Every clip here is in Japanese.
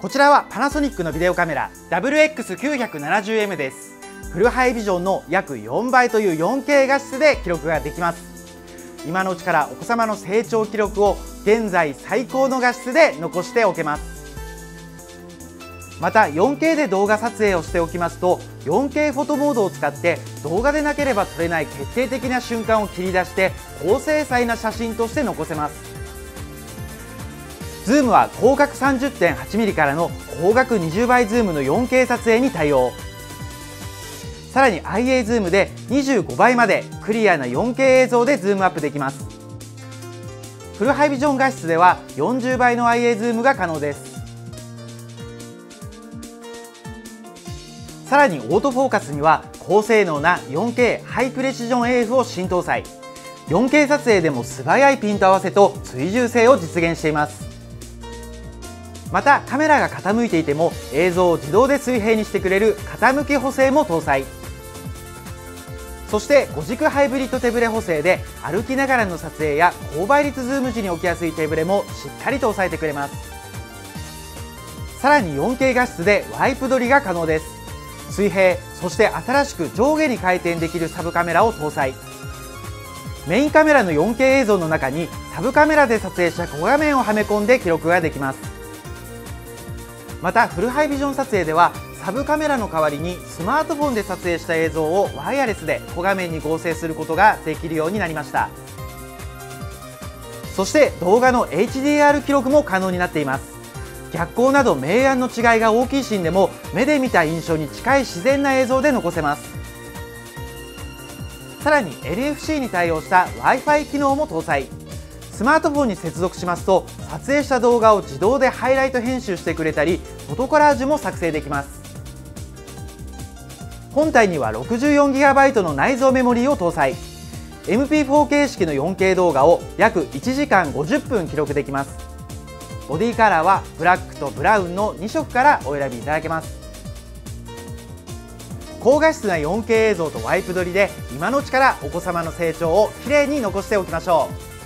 こちらはパナソニックのビデオカメラ WX970M です。フルハイビジョンの約4倍という 4K 画質で記録ができます。今のうちからお子様の成長記録を現在最高の画質で残しておけます。また 4K で動画撮影をしておきますと 4K フォトモードを使って動画でなければ撮れない決定的な瞬間を切り出して高精細な写真として残せます。ズームは広角 30.8mm からの広角20倍ズームの 4K 撮影に対応。さらに IA ズームで25倍までクリアな 4K 映像でズームアップできます。フルハイビジョン画質では40倍の IA ズームが可能です。さらにオートフォーカスには高性能な 4K ハイプレシジョン AF を新搭載 4K 撮影でも素早いピント合わせと追従性を実現しています。またカメラが傾いていても映像を自動で水平にしてくれる傾き補正も搭載。そして5軸ハイブリッド手ブレ補正で歩きながらの撮影や高倍率ズーム時に起きやすい手ブレもしっかりと抑えてくれます。さらに 4K 画質でワイプ撮りが可能です。水平そして新しく上下に回転できるサブカメラを搭載。メインカメラの 4K 映像の中にサブカメラで撮影した小画面をはめ込んで記録ができます。またフルハイビジョン撮影ではサブカメラの代わりにスマートフォンで撮影した映像をワイヤレスで小画面に合成することができるようになりました。そして動画の HDR 記録も可能になっています。逆光など明暗の違いが大きいシーンでも目で見た印象に近い自然な映像で残せます。さらに NFC に対応した Wi-Fi 機能も搭載。スマートフォンに接続しますと撮影した動画を自動でハイライト編集してくれたりフォトコラージュも作成できます。本体には 64GB の内蔵メモリーを搭載。MP4 形式の 4K 動画を約1時間50分記録できます。ボディカラーはブラックとブラウンの2色からお選びいただけます。高画質な 4K 映像とワイプ撮りで今のうちからお子様の成長をきれいに残しておきましょう。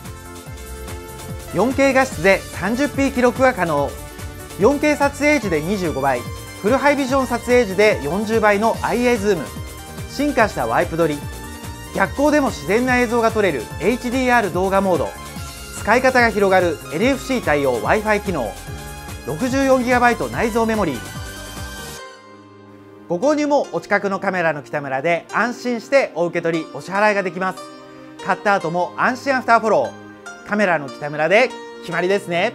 4K 画質で 30p 記録が可能。4K 撮影時で25倍。フルハイビジョン撮影時で40倍の IA ズーム。進化したワイプ撮り。逆光でも自然な映像が撮れる HDR 動画モード。使い方が広がる NFC 対応 Wi-Fi 機能。64GB 内蔵メモリー。ご購入もお近くのカメラの北村で安心してお受け取りお支払いができます。買った後も安心アフターフォロー。カメラの北村で決まりですね。